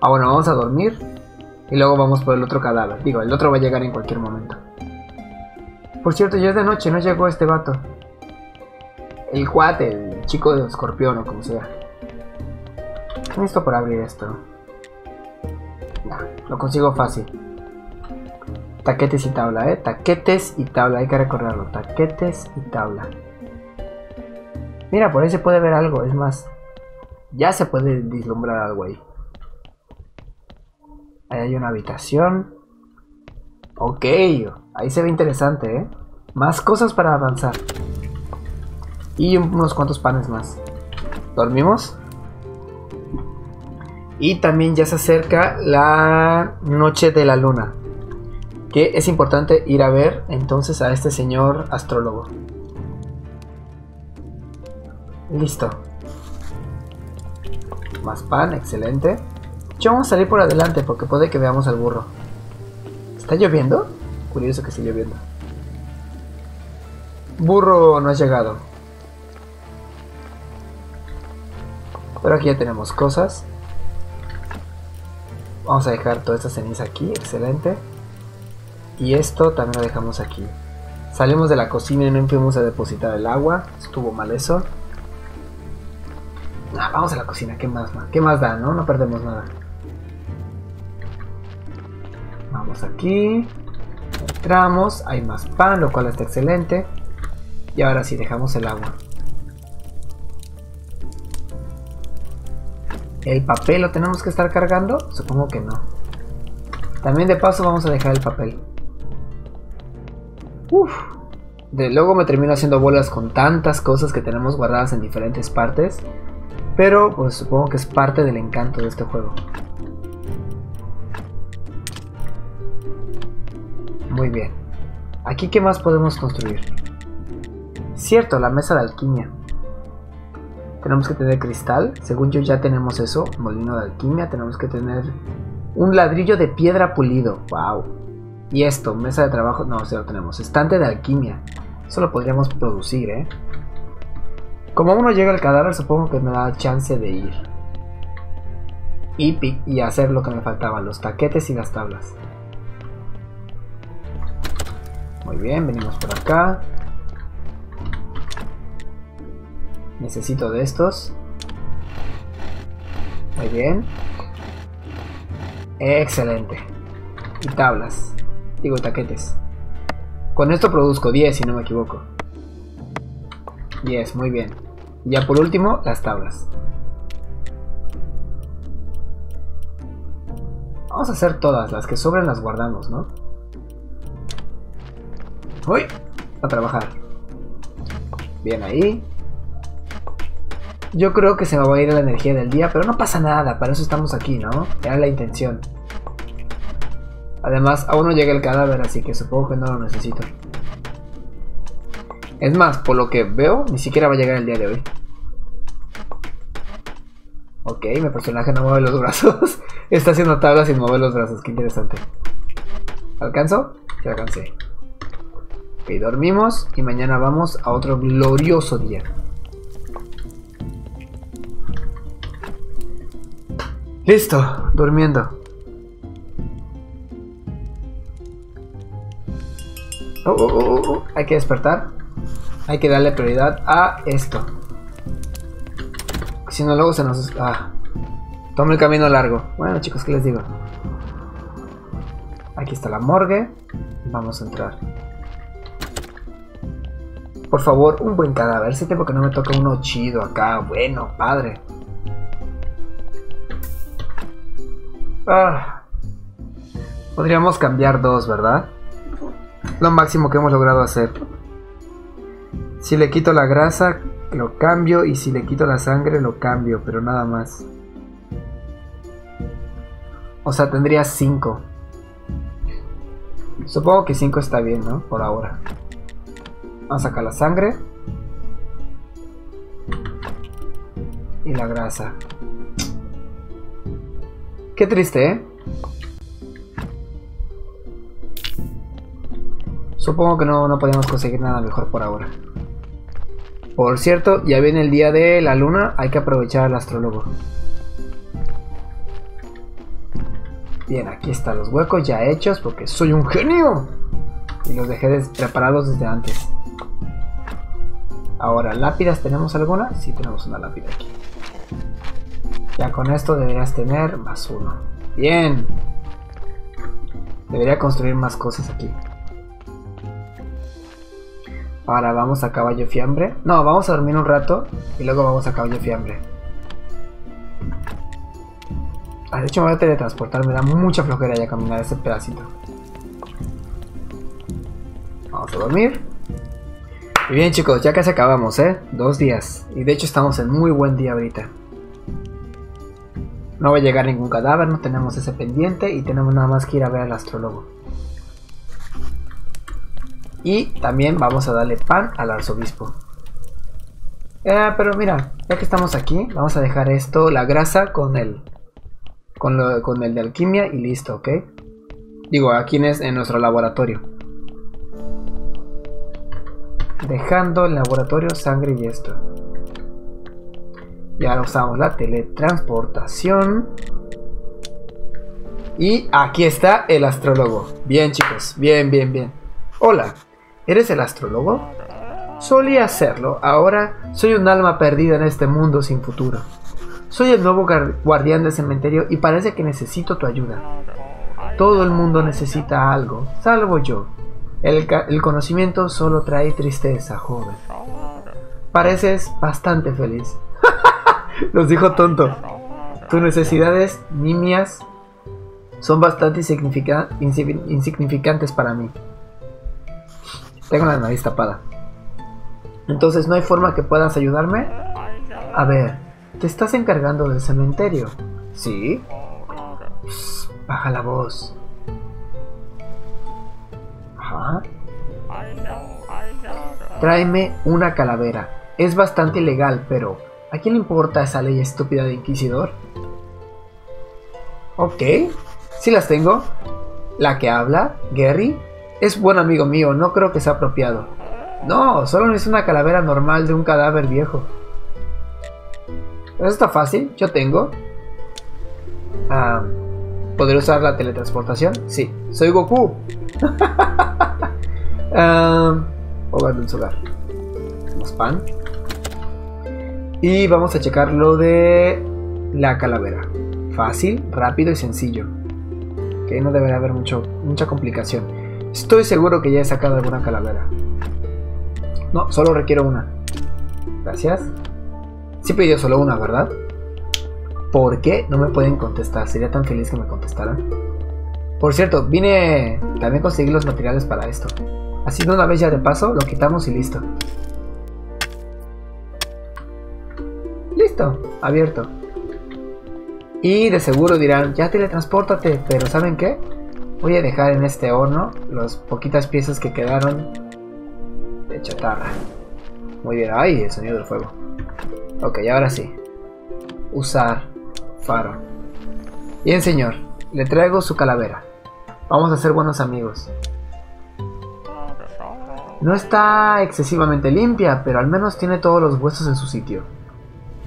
Ah, bueno, vamos a dormir. Y luego vamos por el otro cadáver. Digo, el otro va a llegar en cualquier momento. Por cierto, ya es de noche, no llegó este vato. El cuate, el chico de escorpión o como sea. Listo para abrir esto. lo consigo fácil. Taquetes y tabla, eh. Taquetes y tabla, hay que recordarlo. Taquetes y tabla. Mira, por ahí se puede ver algo, es más. Ya se puede vislumbrar algo ahí. Ahí hay una habitación. Ok, ahí se ve interesante, ¿eh? Más cosas para avanzar. Y unos cuantos panes más. ¿Dormimos? Y también ya se acerca la noche de la luna. Que es importante ir a ver entonces a este señor astrólogo. Listo. Más pan, excelente. Yo vamos a salir por adelante porque puede que veamos al burro. ¿Está lloviendo? Curioso que esté lloviendo. Burro no ha llegado. Pero aquí ya tenemos cosas. Vamos a dejar toda esta ceniza aquí, excelente. Y esto también lo dejamos aquí. Salimos de la cocina y no fuimos a depositar el agua. Estuvo mal eso. Vamos a la cocina, ¿qué más, ¿qué más da? No, no perdemos nada. Vamos aquí. Entramos. Hay más pan, lo cual está excelente. Y ahora sí, dejamos el agua. ¿El papel lo tenemos que estar cargando? Supongo que no. También de paso vamos a dejar el papel. Uf. De luego me termino haciendo bolas con tantas cosas que tenemos guardadas en diferentes partes. Pero pues supongo que es parte del encanto de este juego. Muy bien. Aquí qué más podemos construir. Cierto, la mesa de alquimia. Tenemos que tener cristal. Según yo ya tenemos eso. Molino de alquimia. Tenemos que tener un ladrillo de piedra pulido. Wow. Y esto, mesa de trabajo. No, sí lo tenemos. Estante de alquimia. Eso lo podríamos producir, ¿eh? Como uno llega al cadáver, supongo que me da chance de ir. Y, y hacer lo que me faltaba, los taquetes y las tablas. Muy bien, venimos por acá. Necesito de estos. Muy bien. Excelente. Y tablas. Digo, taquetes. Con esto produzco 10, si no me equivoco. 10, muy bien. Ya por último, las tablas. Vamos a hacer todas, las que sobren las guardamos, ¿no? ¡Uy! A trabajar. Bien ahí. Yo creo que se me va a ir la energía del día, pero no pasa nada, para eso estamos aquí, ¿no? Era la intención. Además, aún no llega el cadáver, así que supongo que no lo necesito. Es más, por lo que veo, ni siquiera va a llegar el día de hoy. Ok, mi personaje no mueve los brazos. Está haciendo tablas sin mover los brazos, qué interesante. ¿Alcanzo? Ya alcancé. Ok, dormimos y mañana vamos a otro glorioso día. Listo, durmiendo. Oh, oh, oh, oh, hay que despertar. Hay que darle prioridad a esto. Si no, luego se nos... Ah. Toma el camino largo. Bueno, chicos, ¿qué les digo? Aquí está la morgue. Vamos a entrar. Por favor, un buen cadáver. Ese tiempo que no me toca uno chido acá. Bueno, padre. Ah. Podríamos cambiar dos, ¿verdad? Lo máximo que hemos logrado hacer. Si le quito la grasa, lo cambio. Y si le quito la sangre, lo cambio. Pero nada más. O sea, tendría 5. Supongo que 5 está bien, ¿no? Por ahora. Vamos a sacar la sangre. Y la grasa. Qué triste, ¿eh? Supongo que no, no podemos conseguir nada mejor por ahora. Por cierto, ya viene el día de la luna, hay que aprovechar al astrólogo. Bien, aquí están los huecos ya hechos porque soy un genio. Y los dejé preparados desde antes. Ahora, lápidas, ¿tenemos alguna? Sí, tenemos una lápida aquí. Ya con esto deberías tener más uno. Bien. Debería construir más cosas aquí. Ahora vamos a caballo fiambre. No, vamos a dormir un rato y luego vamos a caballo fiambre. Ah, de hecho me voy a teletransportar, me da mucha flojera ya caminar ese pedacito. Vamos a dormir. Y bien chicos, ya casi acabamos, ¿eh? Dos días. Y de hecho estamos en muy buen día ahorita. No va a llegar ningún cadáver, no tenemos ese pendiente y tenemos nada más que ir a ver al astrólogo. Y también vamos a darle pan al arzobispo. Eh, pero mira, ya que estamos aquí, vamos a dejar esto, la grasa con el, con, con el de alquimia y listo, ¿ok? Digo, aquí es en nuestro laboratorio. Dejando el laboratorio sangre y esto. Ya usamos la teletransportación. Y aquí está el astrólogo. Bien chicos, bien, bien, bien. Hola, ¿eres el astrólogo? Solía serlo, ahora soy un alma perdida en este mundo sin futuro. Soy el nuevo guardián del cementerio y parece que necesito tu ayuda. Todo el mundo necesita algo, salvo yo. El, conocimiento solo trae tristeza, joven. Pareces bastante feliz. Nos dijo tonto. Tus necesidades nimias son bastante insignificantes para mí. Tengo la nariz tapada. Entonces, ¿no hay forma que puedas ayudarme? A ver, ¿te estás encargando del cementerio? ¿Sí? baja la voz. Ajá. Tráeme una calavera. Es bastante ilegal, pero ¿a quién le importa esa ley estúpida de inquisidor? Ok, sí las tengo. La que habla, Gary, es buen amigo mío, no creo que sea apropiado. No, solo es una calavera normal de un cadáver viejo. Eso está fácil, yo tengo. Ah, ¿Podré usar la teletransportación? Sí, soy Goku. um, hogar del hogar. Más pan. Y vamos a checar lo de la calavera. Fácil, rápido y sencillo. Que no deberá haber mucho, mucha complicación. Estoy seguro que ya he sacado alguna calavera. No, solo requiero una. Gracias. Sí pidió solo una, ¿verdad? ¿Por qué no me pueden contestar? Sería tan feliz que me contestaran. Por cierto, vine también a conseguir los materiales para esto. Así de una vez ya de paso, lo quitamos y listo. Listo, abierto. Y de seguro dirán, ya teletranspórtate, pero ¿saben qué? Voy a dejar en este horno las poquitas piezas que quedaron de chatarra. Muy bien, ay, el sonido del fuego. Ok, ahora sí. Usar faro. Bien, señor, le traigo su calavera. Vamos a ser buenos amigos. No está excesivamente limpia, pero al menos tiene todos los huesos en su sitio.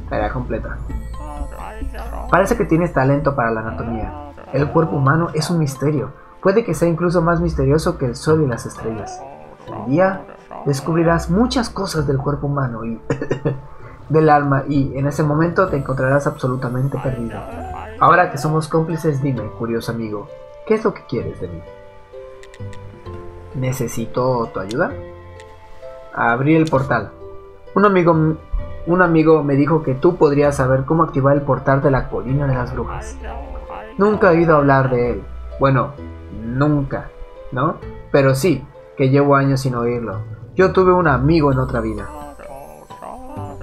Tarea completa. Parece que tienes talento para la anatomía. El cuerpo humano es un misterio. Puede que sea incluso más misterioso que el sol y las estrellas. Un día descubrirás muchas cosas del cuerpo humano y del alma y en ese momento te encontrarás absolutamente perdido. Ahora que somos cómplices, dime, curioso amigo, ¿qué es lo que quieres de mí? ¿Necesito tu ayuda? Abrí el portal. Un amigo un amigo me dijo que tú podrías saber cómo activar el portal de la colina de las brujas. Nunca he oído hablar de él. Bueno, nunca, ¿no? Pero sí, que llevo años sin oírlo. Yo tuve un amigo en otra vida.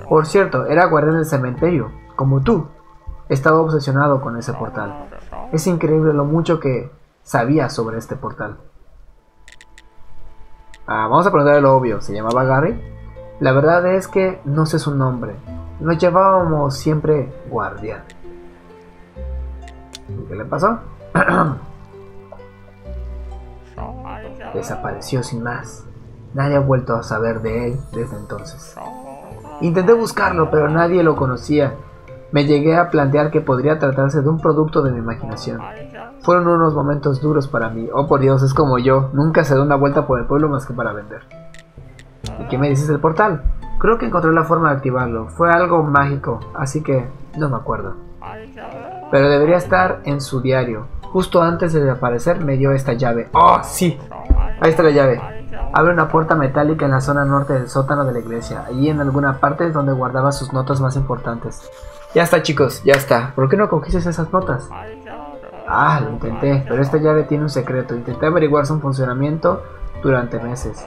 Por cierto, era guardián del cementerio, como tú. Estaba obsesionado con ese portal. Es increíble lo mucho que sabía sobre este portal. Ah, vamos a preguntarle lo obvio. ¿Se llamaba Gary? La verdad es que no sé su nombre. Nos llevábamos siempre guardián. ¿Qué le pasó? Desapareció sin más. Nadie ha vuelto a saber de él desde entonces. Intenté buscarlo, pero nadie lo conocía. Me llegué a plantear que podría tratarse de un producto de mi imaginación. Fueron unos momentos duros para mí. Oh, por Dios, es como yo. Nunca se da una vuelta por el pueblo más que para vender. ¿Y qué me dices del portal? Creo que encontré la forma de activarlo. Fue algo mágico, así que no me acuerdo. Pero debería estar en su diario. Justo antes de desaparecer me dio esta llave. ¡Oh, sí! Ahí está la llave. Abre una puerta metálica en la zona norte del sótano de la iglesia. Allí en alguna parte donde guardaba sus notas más importantes. Ya está chicos, ya está. ¿Por qué no cogiste esas notas? Ah, lo intenté, pero esta llave tiene un secreto. Intenté averiguar su funcionamiento durante meses.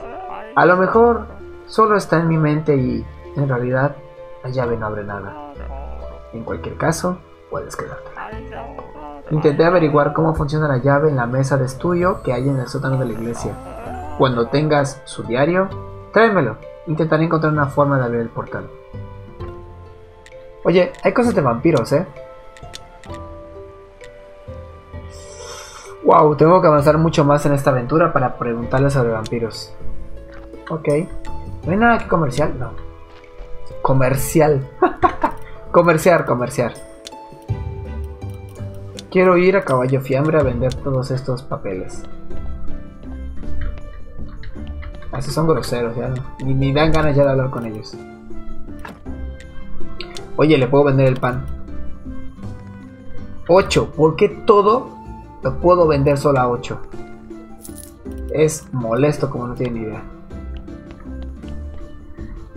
A lo mejor solo está en mi mente y en realidad la llave no abre nada. En cualquier caso, puedes quedarte. Intenté averiguar cómo funciona la llave en la mesa de estudio que hay en el sótano de la iglesia. Cuando tengas su diario, tráemelo. Intentaré encontrar una forma de abrir el portal. Oye, hay cosas de vampiros, ¿eh? Wow, tengo que avanzar mucho más en esta aventura para preguntarles sobre vampiros. Ok. ¿No hay nada que comercial? No. Comercial. comerciar, comerciar. Quiero ir a Caballo Fiambre a vender todos estos papeles. Así son groseros, ya. Ni, ni dan ganas ya de hablar con ellos. Oye, le puedo vender el pan. 8. ¿Por qué todo lo puedo vender solo a 8. Es molesto como no tiene ni idea.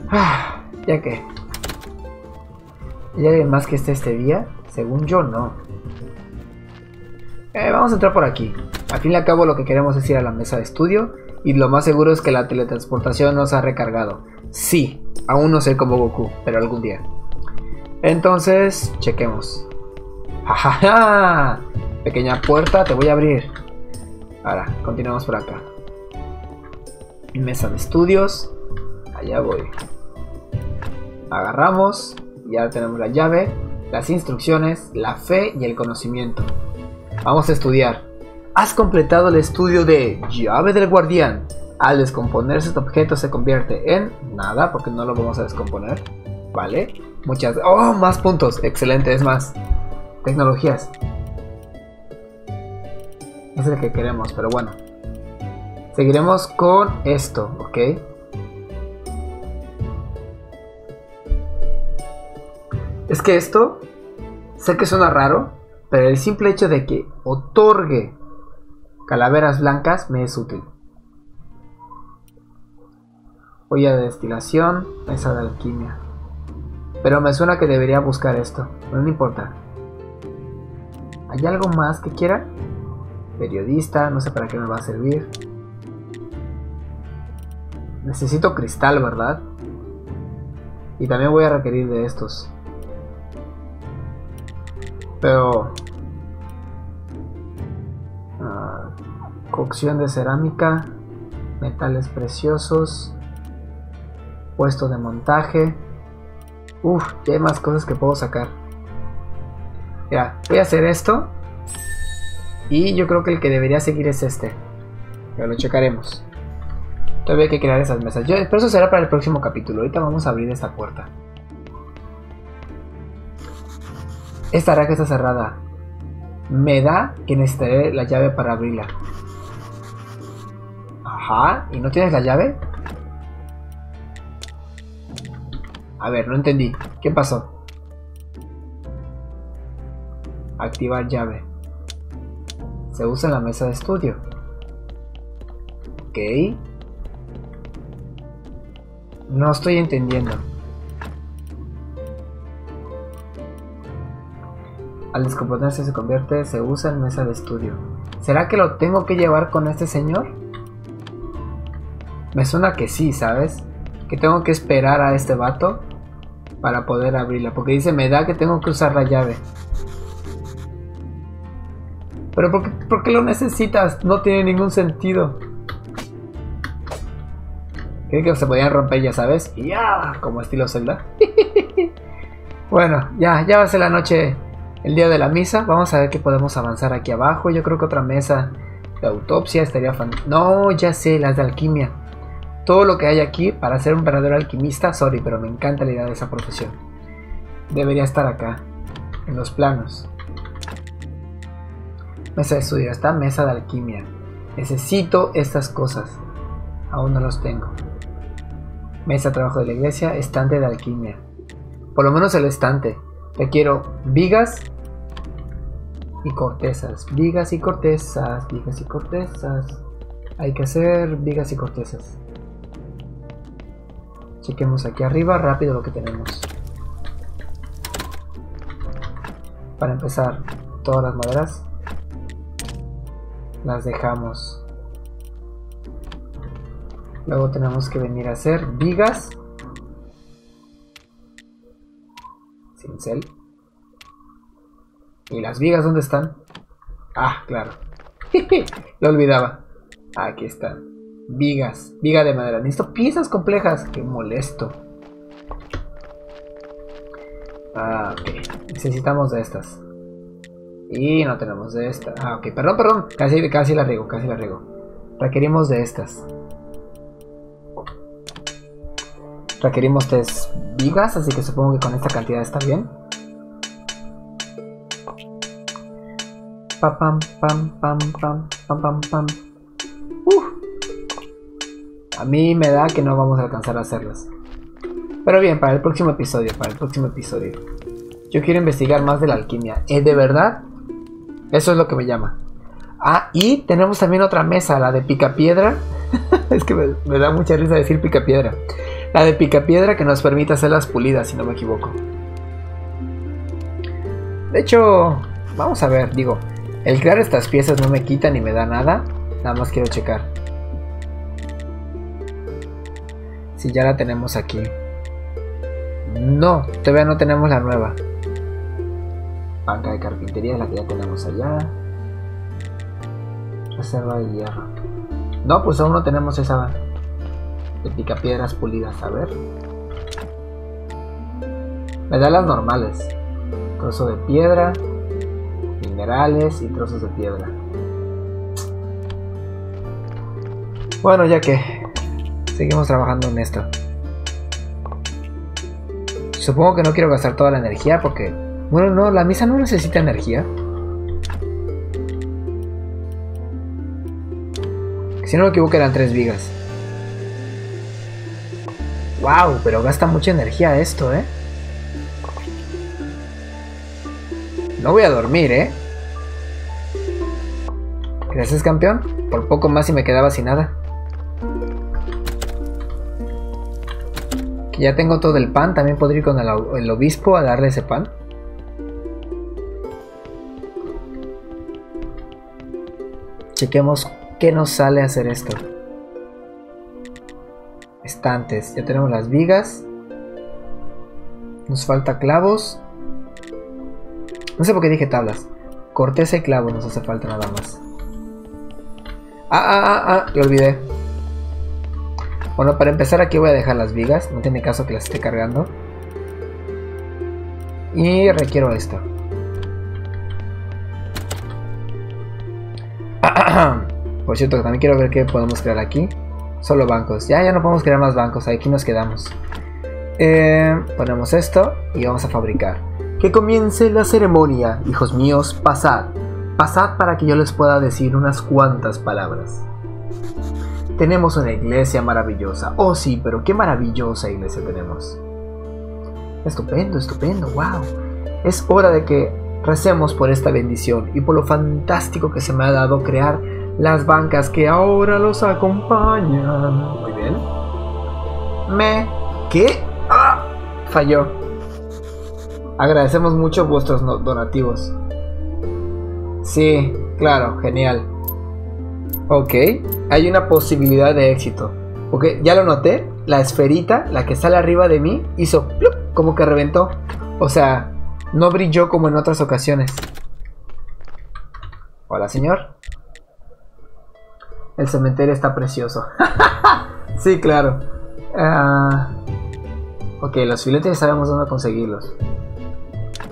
Ah, ya que. ¿Hay alguien más que esté este día? Según yo, no. Eh, vamos a entrar por aquí. Al fin y al cabo lo que queremos es ir a la mesa de estudio. Y lo más seguro es que la teletransportación nos ha recargado. Sí, aún no sé cómo Goku, pero algún día. Entonces, chequemos. ¡Jajaja! Pequeña puerta, te voy a abrir. Ahora, continuamos por acá. Mesa de estudios. Allá voy. Agarramos. Ya tenemos la llave, las instrucciones, la fe y el conocimiento. Vamos a estudiar. Has completado el estudio de llave del guardián. Al descomponerse este objeto se convierte en nada porque no lo vamos a descomponer. Vale. Muchas... ¡Oh! Más puntos. Excelente. Es más. Tecnologías. Es el que queremos, pero bueno. Seguiremos con esto, ¿ok? Es que esto, sé que suena raro, pero el simple hecho de que otorgue calaveras blancas me es útil. Olla de destilación, mesa de alquimia. Pero me suena que debería buscar esto, no importa. ¿Hay algo más que quiera? Periodista, no sé para qué me va a servir. Necesito cristal, ¿verdad? Y también voy a requerir de estos. Pero... Ah, cocción de cerámica. Metales preciosos. Puesto de montaje. Uf, hay más cosas que puedo sacar. Ya, voy a hacer esto. Y yo creo que el que debería seguir es este. Ya lo checaremos. Todavía hay que crear esas mesas. Yo, pero eso será para el próximo capítulo. Ahorita vamos a abrir esta puerta. Esta raja está cerrada. Me da que necesitaré la llave para abrirla. Ajá. ¿Y no tienes la llave? A ver, no entendí. ¿Qué pasó? Activar llave. Se usa en la mesa de estudio. Ok. No estoy entendiendo. Al descomponerse se convierte, se usa en mesa de estudio. ¿Será que lo tengo que llevar con este señor? Me suena que sí, ¿sabes? Que tengo que esperar a este vato para poder abrirla. Porque dice, me da que tengo que usar la llave. Pero ¿por qué, lo necesitas? No tiene ningún sentido. Creo que se podían romper, ya sabes. ya, como estilo Zelda. bueno, ya, ya va a ser la noche, el día de la misa. Vamos a ver qué podemos avanzar aquí abajo. Yo creo que otra mesa de autopsia estaría fan. No, ya sé, las de alquimia. Todo lo que hay aquí para ser un verdadero alquimista, sorry, pero me encanta la idea de esa profesión. Debería estar acá, en los planos. Mesa de estudio, está mesa de alquimia. Necesito estas cosas. Aún no los tengo. Mesa de trabajo de la iglesia, estante de alquimia. Por lo menos el estante. Requiero vigas y cortezas. Vigas y cortezas, vigas y cortezas. Hay que hacer vigas y cortezas. Chequemos aquí arriba rápido lo que tenemos. Para empezar, todas las maderas las dejamos. Luego tenemos que venir a hacer vigas. Cincel. ¿Y las vigas dónde están? Ah, claro. Lo olvidaba. Aquí están. Vigas. Viga de madera. Necesito piezas complejas. Qué molesto. Ah, ok. Necesitamos de estas. Y no tenemos de esta. Ah, ok, perdón, perdón. Casi, casi la riego, casi la riego. Requerimos de estas. Requerimos tres vigas, así que supongo que con esta cantidad está bien. Pam, pam, pam, pam, pam, pam, pam, pam. A mí me da que no vamos a alcanzar a hacerlas. Pero bien, para el próximo episodio, para el próximo episodio. Yo quiero investigar más de la alquimia. ¿Es de verdad? Eso es lo que me llama. Ah, y tenemos también otra mesa, la de picapiedra. es que me, me, da mucha risa decir picapiedra. La de picapiedra que nos permite hacer las pulidas, si no me equivoco. De hecho, vamos a ver, digo, el crear estas piezas no me quita ni me da nada. Nada más quiero checar. Si ya la tenemos aquí. No, todavía no tenemos la nueva. Banca de carpintería la que ya tenemos allá. Reserva de hierro. No, pues aún no tenemos esa de picapiedras pulidas. A ver. Me da las normales. Trozo de piedra, minerales y trozos de piedra. Bueno, ya que seguimos trabajando en esto. Supongo que no quiero gastar toda la energía porque... Bueno, no, la misa no necesita energía. Si no me equivoco eran tres vigas. Wow, pero gasta mucha energía esto, ¿eh? No voy a dormir, ¿eh? Gracias, campeón. Por poco más y me quedaba sin nada. Ya tengo todo el pan. También podría ir con el, el obispo a darle ese pan. Chequemos qué nos sale hacer esto. Estantes. Ya tenemos las vigas. Nos falta clavos. No sé por qué dije tablas. Corteza y clavo nos hace falta nada más. Ah, ah, ah, ah, lo olvidé. Bueno, para empezar aquí voy a dejar las vigas. No tiene caso que las esté cargando. Y requiero esto. Por cierto, también quiero ver qué podemos crear aquí. Solo bancos. Ya, ya no podemos crear más bancos. Aquí nos quedamos. Eh, ponemos esto y vamos a fabricar. Que comience la ceremonia, hijos míos, pasad. Pasad para que yo les pueda decir unas cuantas palabras. Tenemos una iglesia maravillosa. Oh sí, pero qué maravillosa iglesia tenemos. Estupendo, estupendo, wow. Es hora de que recemos por esta bendición y por lo fantástico que se me ha dado crear las bancas que ahora los acompañan. Muy bien. Me... ¿Qué? ¡Ah! Falló. Agradecemos mucho vuestros donativos. Sí, claro, genial. Ok, hay una posibilidad de éxito. Ok, ya lo noté. La esferita, la que sale arriba de mí, hizo como que reventó. O sea, no brilló como en otras ocasiones. Hola, señor. El cementerio está precioso. sí, claro. Ah, ok, los filetes ya sabemos dónde conseguirlos.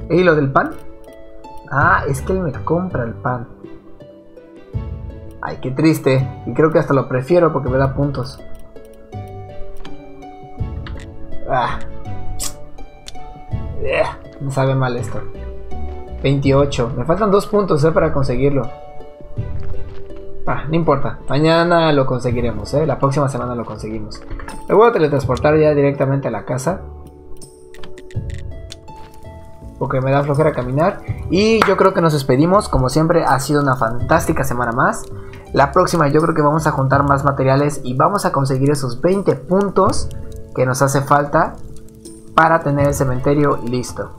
¿Y lo del pan? Ah, es que él me compra el pan. Ay, qué triste. Y creo que hasta lo prefiero porque me da puntos. Ah. me sabe mal esto. 28. Me faltan dos puntos eh, para conseguirlo. Ah, no importa. Mañana lo conseguiremos, ¿eh? La próxima semana lo conseguimos. Me voy a teletransportar ya directamente a la casa porque me da flojera caminar. Y yo creo que nos despedimos. Como siempre, ha sido una fantástica semana más. La próxima yo creo que vamos a juntar más materiales y vamos a conseguir esos 20 puntos que nos hace falta para tener el cementerio listo.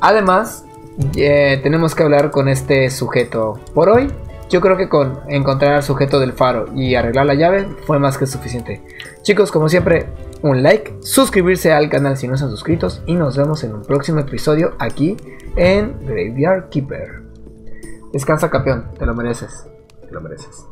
Además, tenemos que hablar con este sujeto. Por hoy, yo creo que con encontrar al sujeto del faro y arreglar la llave fue más que suficiente. Chicos, como siempre, un like, suscribirse al canal si no están suscritos y nos vemos en un próximo episodio aquí en Graveyard Keeper. Descansa campeón, te lo mereces, te lo mereces.